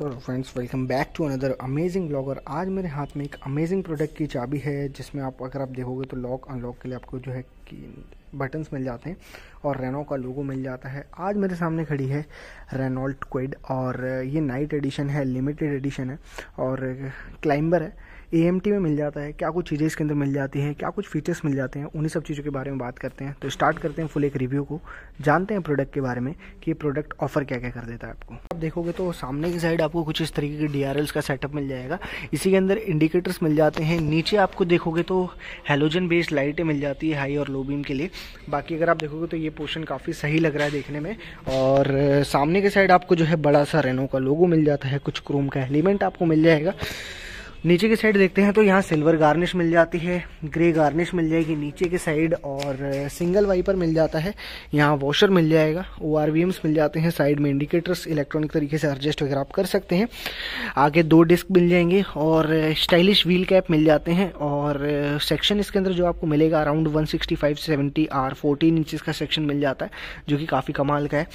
तो friends welcome back to another amazing blog और आज मेरे हाथ में एक अमेजिंग प्रोडक्ट की चाबी है, जिसमें आप अगर आप देखोगे तो लॉक अनलॉक के लिए आपको जो है कि बटन्स मिल जाते हैं और रेनो का लोगो मिल जाता है। आज मेरे सामने खड़ी है रेनॉल्ट क्विड और ये नाइट एडिशन है लिमिटेड एडिशन है और क्लाइंबर है। ए में मिल जाता है, क्या कुछ चीज़ें इसके अंदर मिल जाती हैं, क्या कुछ फीचर्स मिल जाते हैं, उन्हीं सब चीज़ों के बारे में बात करते हैं। तो स्टार्ट करते हैं फुल एक रिव्यू को। जानते हैं प्रोडक्ट के बारे में कि ये प्रोडक्ट ऑफ़र क्या क्या कर देता है आपको। आप देखोगे तो सामने की साइड आपको कुछ इस तरीके के डी का सेटअप मिल जाएगा। इसी के अंदर इंडिकेटर्स मिल जाते हैं। नीचे आपको देखोगे तो हेलोजन बेस्ड लाइटें मिल जाती है हाई और लो बीम के लिए। बाकी अगर आप देखोगे तो ये पोर्शन काफ़ी सही लग रहा है देखने में। और सामने के साइड आपको जो है बड़ा सा रेनो का लोगो मिल जाता है, कुछ क्रोम का एलिमेंट आपको मिल जाएगा। नीचे की साइड देखते हैं तो यहाँ सिल्वर गार्निश मिल जाती है, ग्रे गार्निश मिल जाएगी नीचे की साइड और सिंगल वाइपर मिल जाता है, यहाँ वॉशर मिल जाएगा ओ मिल जाते हैं, साइड में इंडिकेटर्स, इलेक्ट्रॉनिक तरीके से एडजस्ट वगैरह आप कर सकते हैं, आगे दो डिस्क मिल जाएँगे और स्टाइलिश व्हील कैप मिल जाते हैं और सेक्शन इसके अंदर जो आपको मिलेगा around one sixty five seventy R fourteen inches का सेक्शन मिल जाता है, जो कि काफ़ी कमाल का है।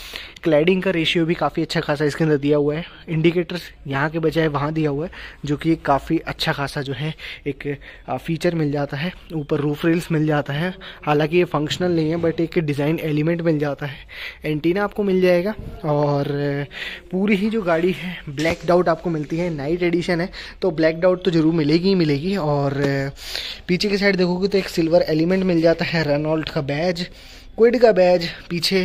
क्लाइडिंग का रेशियो भी काफ़ी अच्छा खासा इसके अंदर दिया हुआ है। इंडिकेटर्स यहाँ के बजाय वहाँ दिया हुआ है, जो कि काफ़ी काफ़ी अच्छा खासा जो है एक फीचर मिल जाता है। ऊपर रूफ रेल्स मिल जाता है। हालाँकि ये फंक्शनल नहीं है बट एक डिज़ाइन एलिमेंट मिल जाता है। एंटीना आपको मिल जाएगा और पूरी ही जो गाड़ी है ब्लैक डाउट आपको मिलती है। नाइट एडिशन है तो ब्लैक डाउट तो ज़रूर मिलेगी ही मिलेगी। और पीछे की साइड देखोगे तो एक सिल्वर एलिमेंट मिल जाता है। रेनॉल्ट का बैज क्विड का बैज पीछे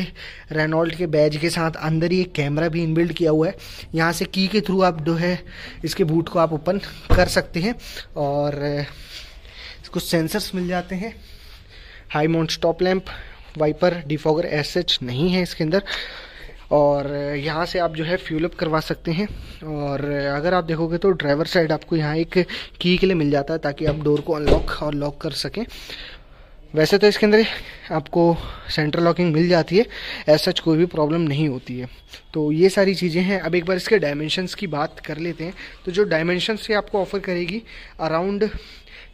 रेनॉल्ट के बैज के साथ अंदर ही एक कैमरा भी इनबिल्ड किया हुआ है। यहाँ से की के थ्रू आप जो है, इसके बूट को आप ओपन कर सकते हैं और कुछ सेंसर्स मिल जाते हैं। High mount stop lamp, wiper, defogger SH नहीं है इसके अंदर। और यहाँ से आप जो है फ्यूल अप करवा सकते हैं। और अगर आप देखोगे तो ड्राइवर साइड आपको यहाँ एक की के लिए मिल जाता है ताकि आप डोर को अनलॉक और लॉक कर सकें। वैसे तो इसके अंदर आपको सेंट्रल लॉकिंग मिल जाती है ऐसा कोई भी प्रॉब्लम नहीं होती है। तो ये सारी चीज़ें हैं। अब एक बार इसके डायमेंशंस की बात कर लेते हैं। तो जो डायमेंशंस ये आपको ऑफ़र करेगी अराउंड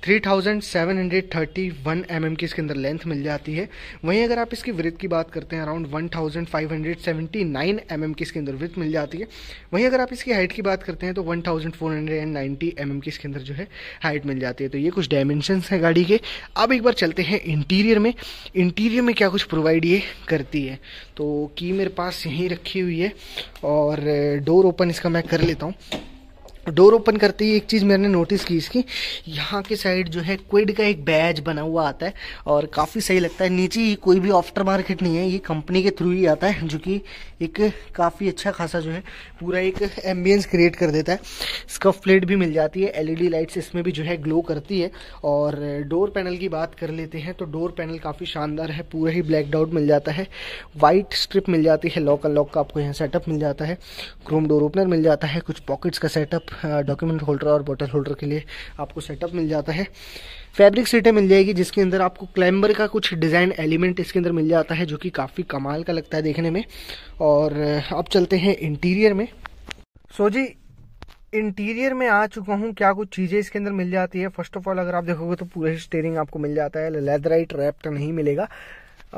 3731 mm की इसके अंदर लेंथ मिल जाती है। वहीं अगर आप इसकी वृत्त की बात करते हैं अराउंड 1579 mm की इसके अंदर वृत्त मिल जाती है। वहीं अगर आप इसकी हाइट की बात करते हैं तो 1490 mm की इसके अंदर जो है हाइट मिल जाती है। तो ये कुछ डायमेंशंस हैं गाड़ी के। अब एक बार चलते हैं इंटीरियर में। इंटीरियर में क्या कुछ प्रोवाइड ये करती है? तो की मेरे पास यहीं रखी हुई है और डोर ओपन इसका मैं कर लेता हूँ। डोर ओपन करते ही एक चीज़ मैंने नोटिस की इसकी, यहाँ के साइड जो है क्विड का एक बैज बना हुआ आता है और काफ़ी सही लगता है। नीचे ही कोई भी आफ्टर मार्केट नहीं है, ये कंपनी के थ्रू ही आता है, जो कि एक काफ़ी अच्छा खासा जो है पूरा एक एम्बियंस क्रिएट कर देता है। स्कफ प्लेट भी मिल जाती है एलईडी लाइट्स इसमें भी जो है ग्लो करती है। और डोर पैनल की बात कर लेते हैं तो डोर पैनल काफ़ी शानदार है, पूरा ही ब्लैक डाउट मिल जाता है। वाइट स्ट्रिप मिल जाती है लॉक अनलॉक का आपको यहाँ सेटअप मिल जाता है। क्रोम डोर ओपनर मिल जाता है, कुछ पॉकेट्स का सेटअप डॉक्यूमेंट होल्डर और बॉटल होल्डर के लिए आपको सेटअप मिल जाता है। फैब्रिक सीटें मिल जाएगी, जिसके अंदर आपको क्लाइंबर का कुछ डिज़ाइन एलिमेंट इसके अंदर मिल जाता है, जो कि काफ़ी कमाल का लगता है देखने में। और अब चलते हैं इंटीरियर में। सो जी इंटीरियर में आ चुका हूँ। क्या कुछ चीज़ें इसके अंदर मिल जाती है? फ़र्स्ट ऑफ़ ऑल अगर आप देखोगे तो पूरा ही स्टेयरिंग आपको मिल जाता है। लेदराइट रैप्ट नहीं मिलेगा।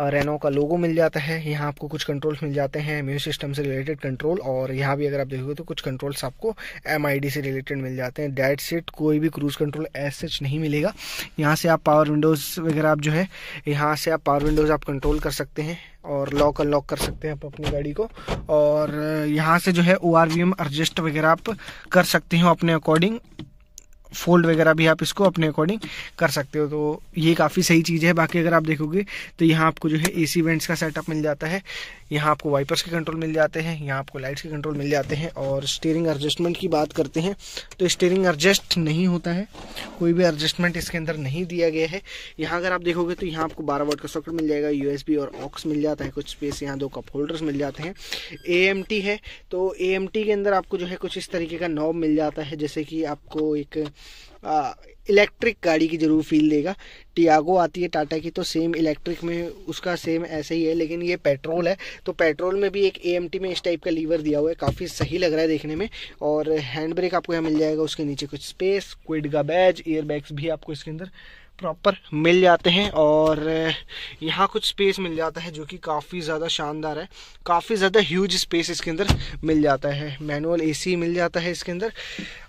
रेनो का लोगो मिल जाता है, यहाँ आपको कुछ कंट्रोल्स मिल जाते हैं म्यूज़िक सिस्टम से रिलेटेड कंट्रोल और यहाँ भी अगर आप देखोगे तो कुछ कंट्रोल्स आपको एमआईडी से रिलेटेड मिल जाते हैं। डेट सेट कोई भी क्रूज कंट्रोल सच नहीं मिलेगा। यहाँ से आप पावर विंडोज़ वगैरह आप जो है, यहाँ से आप पावर विंडोज़ आप कंट्रोल कर सकते हैं और लॉक अनलॉक कर सकते हैं आप अपनी गाड़ी को। और यहाँ से जो है O R V M adjust वगैरह आप कर सकते हो अपने अकॉर्डिंग फोल्ड वगैरह भी आप इसको अपने अकॉर्डिंग कर सकते हो। तो ये काफ़ी सही चीज़ है। बाकी अगर आप देखोगे तो यहाँ आपको जो है एसी वेंट्स का सेटअप मिल जाता है। यहाँ आपको वाइपर्स के कंट्रोल मिल जाते हैं, यहाँ आपको लाइट्स के कंट्रोल मिल जाते हैं और स्टेयरिंग एडजस्टमेंट की बात करते हैं तो स्टेयरिंग एडजस्ट नहीं होता है, कोई भी एडजस्टमेंट इसके अंदर नहीं दिया गया है। यहाँ अगर आप देखोगे तो यहाँ आपको बारह वर्ड का सॉकेट मिल जाएगा यू और ऑक्स मिल जाता है, कुछ स्पेस यहाँ दो कप होल्डर्स मिल जाते हैं। एएमटी है तो एएमटी के अंदर आपको जो है कुछ इस तरीके का नॉब मिल जाता है, जैसे कि आपको एक इलेक्ट्रिक गाड़ी की ज़रूर फील देगा। टियागो आती है टाटा की तो सेम इलेक्ट्रिक में उसका सेम ऐसे ही है, लेकिन ये पेट्रोल है। तो पेट्रोल में भी एक एएमटी में इस टाइप का लीवर दिया हुआ है, काफ़ी सही लग रहा है देखने में। और हैंड ब्रेक आपको यहाँ मिल जाएगा, उसके नीचे कुछ स्पेस क्विड का बैज ईयर बैग्स भी आपको इसके अंदर प्रॉपर मिल जाते हैं और यहाँ कुछ स्पेस मिल जाता है जो कि काफ़ी ज़्यादा शानदार है। काफ़ी ज़्यादा ह्यूज स्पेस इसके अंदर मिल जाता है। मैनुअल एसी मिल जाता है इसके अंदर।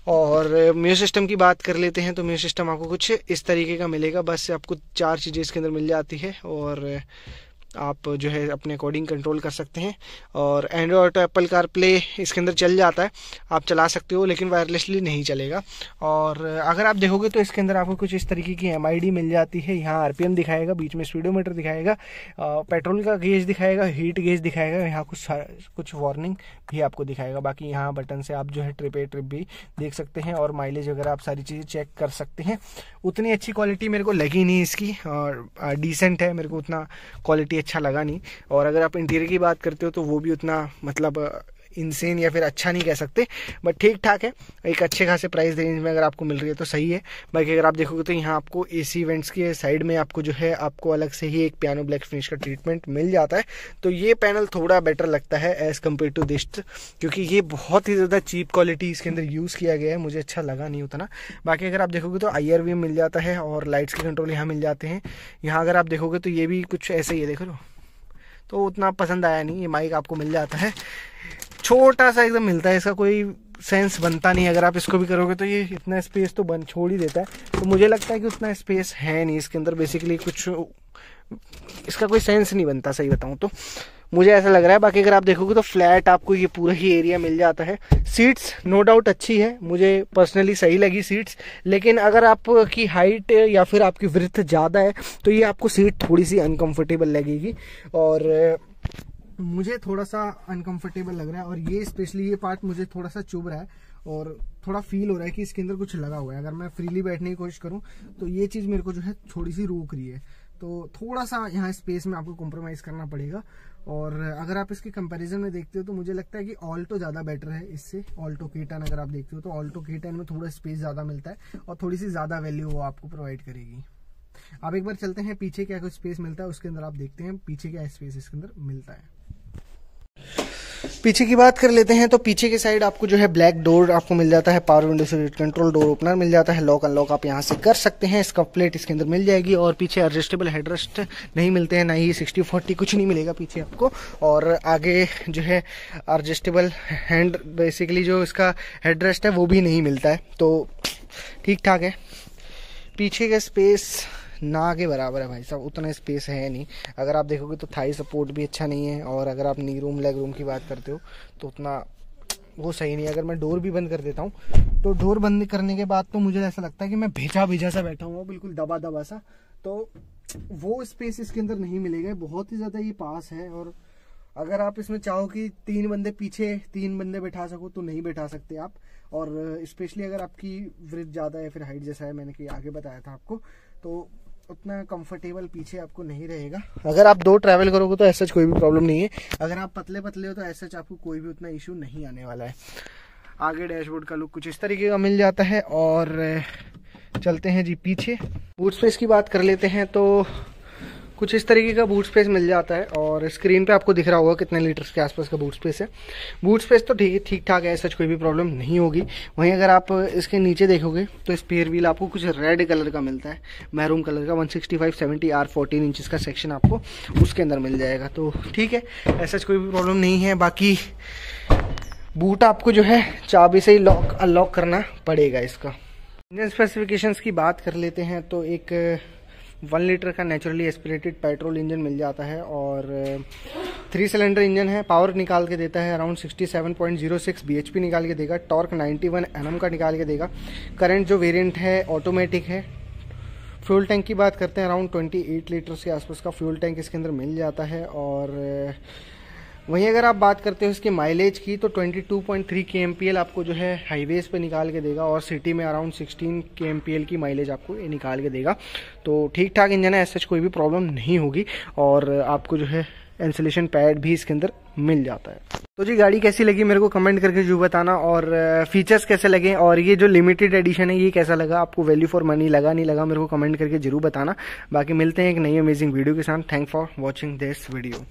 और म्यू सिस्टम की बात कर लेते हैं तो म्यू सिस्टम आपको कुछ इस तरीके का मिलेगा। बस आपको चार चीज़ें इसके अंदर मिल जाती है और आप जो है अपने अकॉर्डिंग कंट्रोल कर सकते हैं। और एंड्रॉयड और एप्पल कार प्ले इसके अंदर चल जाता है। आप चला सकते हो, लेकिन वायरलेसली नहीं चलेगा। और अगर आप देखोगे तो इसके अंदर आपको कुछ इस तरीके की एमआईडी मिल जाती है। यहाँ आरपीएम दिखाएगा, बीच में स्पीडोमीटर दिखाएगा पेट्रोल का गेज दिखाएगा हीट गेज दिखाएगा यहाँ कुछ कुछ वार्निंग भी आपको दिखाएगा। बाकी यहाँ बटन से आप जो है ट्रिप ए ट्रिप भी देख सकते हैं, और माइलेज वगैरह आप सारी चीज़ें चेक कर सकते हैं। उतनी अच्छी क्वालिटी मेरे को लगी नहीं इसकी, और डिसेंट है मेरे को उतना क्वालिटी अच्छा लगा नहीं। और अगर आप इंटीरियर की बात करते हो तो वो भी उतना मतलब इनसेन या फिर अच्छा नहीं कह सकते बट ठीक ठाक है। एक अच्छे खासे प्राइस रेंज में अगर आपको मिल रही है तो सही है। बाकी अगर आप देखोगे तो यहाँ आपको ए सी इवेंट्स के साइड में आपको जो है, आपको अलग से ही एक पियानो ब्लैक फिनिश का ट्रीटमेंट मिल जाता है। तो ये पैनल थोड़ा बेटर लगता है एज़ कंपेयर टू दिस्ट क्योंकि ये बहुत ही ज़्यादा चीप क्वालिटी इसके अंदर यूज़ किया गया है। मुझे अच्छा लगा नहीं उतना। बाकी अगर आप देखोगे तो आई मिल जाता है और लाइट्स के कंट्रोल यहाँ मिल जाते हैं। यहाँ अगर आप देखोगे तो ये भी कुछ ऐसे ही है, देखो। तो उतना पसंद आया नहीं, ये माइक आपको मिल जाता है। छोटा सा एकदम मिलता है, इसका कोई सेंस बनता नहीं अगर आप इसको भी करोगे तो ये इतना स्पेस तो बन, छोड़ ही देता है। तो मुझे लगता है कि उतना स्पेस है नहीं इसके अंदर। बेसिकली कुछ, इसका कोई सेंस नहीं बनता, सही बताऊँ तो। मुझे ऐसा लग रहा है। बाकी अगर आप देखोगे तो फ्लैट आपको ये पूरा ही एरिया मिल जाता है। सीट्स नो डाउट अच्छी है। मुझे पर्सनली सही लगी सीट्स लेकिन अगर आपकी हाइट या फिर आपकी वृथ ज़्यादा है तो ये आपको सीट थोड़ी सी अनकंफर्टेबल लगेगी। और मुझे थोड़ा सा अनकंफर्टेबल लग रहा है और ये स्पेशली ये पार्ट मुझे थोड़ा सा चुभ रहा है और थोड़ा फील हो रहा है कि इसके अंदर कुछ लगा हुआ है। अगर मैं फ्रीली बैठने की कोशिश करूँ तो ये चीज़ मेरे को जो है थोड़ी सी रोक रही है। तो थोड़ा सा यहाँ स्पेस में आपको कॉम्प्रोमाइज़ करना पड़ेगा। और अगर आप इसके कंपैरिजन में देखते हो तो मुझे लगता है कि ऑल्टो ज़्यादा बेटर है इससे। ऑल्टो केटन अगर आप देखते हो तो ऑल्टो केटन में थोड़ा स्पेस ज़्यादा मिलता है और थोड़ी सी ज़्यादा वैल्यू वो आपको प्रोवाइड करेगी। आप एक बार चलते हैं, पीछे क्या कुछ स्पेस मिलता है, उसके अंदर आप देखते हैं, पीछे क्या स्पेस इसके अंदर मिलता है। पीछे की बात कर लेते हैं तो पीछे के साइड आपको जो है ब्लैक डोर आपको मिल जाता है पावर विंडो से कंट्रोल डोर ओपनर मिल जाता है लॉक अनलॉक आप यहाँ से कर सकते हैं, इसका प्लेट इसके अंदर मिल जाएगी और पीछे एडजस्टेबल हेडरेस्ट नहीं मिलते हैं, ना ही सिक्सटी फोर्टी कुछ नहीं मिलेगा पीछे आपको। और आगे जो है एडजस्टेबल हैंड बेसिकली जो इसका हेडरेस्ट है वो भी नहीं मिलता है। तो ठीक ठाक है। पीछे का स्पेस ना के बराबर है भाई साहब, उतना स्पेस है नहीं। अगर आप देखोगे तो थाई सपोर्ट भी अच्छा नहीं है, और अगर आप नी रूम लेग रूम की बात करते हो तो उतना वो सही नहीं अगर मैं डोर भी बंद कर देता हूँ तो डोर बंद करने के बाद तो मुझे ऐसा लगता है कि मैं भेजा भेजा सा बैठा हूँ, बिल्कुल दबा दबा सा। तो वो स्पेस इसके अंदर नहीं मिलेगा, बहुत ही ज़्यादा ये पास है। और अगर आप इसमें चाहो कि तीन बंदे पीछे, तीन बंदे बैठा सको तो नहीं बैठा सकते आप। और स्पेशली अगर आपकी वृद्ध ज़्यादा है, फिर हाइट जैसा है, मैंने कि आगे बताया था आपको तो उतना कंफर्टेबल पीछे आपको नहीं रहेगा। अगर आप दो ट्रैवल करोगे तो ऐसा कोई भी प्रॉब्लम नहीं है। अगर आप पतले पतले हो तो ऐसा आपको कोई भी उतना इशू नहीं आने वाला है। आगे डैशबोर्ड का लुक कुछ इस तरीके का मिल जाता है और चलते हैं जी पीछे। बूट स्पेस की बात कर लेते हैं तो कुछ इस तरीके का बूट स्पेस मिल जाता है और स्क्रीन पे आपको दिख रहा होगा कितने लीटर्स के आसपास का बूट स्पेस है। बूट स्पेस तो ठीक ठीक ठाक है सच कोई भी प्रॉब्लम नहीं होगी। वहीं अगर आप इसके नीचे देखोगे तो स्पेयर व्हील आपको कुछ रेड कलर का मिलता है मैरूम कलर का one sixty five seventy R fourteen inches का सेक्शन आपको उसके अंदर मिल जाएगा। तो ठीक है, ऐसा कोई भी प्रॉब्लम नहीं है। बाकी बूट आपको जो है, चाबी से ही लॉक अनलॉक करना पड़ेगा इसका। इंजन स्पेसिफिकेशंस की बात कर लेते हैं तो एक वन लीटर का नेचुरली एस्पिरेटेड पेट्रोल इंजन मिल जाता है और थ्री सिलेंडर इंजन है पावर निकाल के देता है अराउंड 67.06 पी निकाल के देगा टॉर्क 91 एनएम का निकाल के देगा। करंट जो वेरिएंट है ऑटोमेटिक है। फ्यूल टैंक की बात करते हैं अराउंड 28 लीटर के आसपास का फ्यूल टैंक इसके अंदर मिल जाता है और वहीं अगर आप बात करते हो इसके माइलेज की तो 22.3 के आपको जो है हाईवेज पे निकाल के देगा और सिटी में अराउंड 16 के की माइलेज आपको ये निकाल के देगा। तो ठीक ठाक इंजन है ऐसा कोई भी प्रॉब्लम नहीं होगी और आपको जो है इंसुलेशन पैड भी इसके अंदर मिल जाता है। तो जी, गाड़ी कैसी लगी मेरे को कमेंट करके ज़रूर बताना और फीचर्स कैसे लगे और ये जो लिमिटेड एडिशन है, ये कैसा लगा? आपको वैल्यू फॉर मनी लगा, नहीं लगा, मेरे को कमेंट करके ज़रूर बताना। बाकी मिलते हैं एक नई अमेजिंग वीडियो के साथ। Thank for watching this video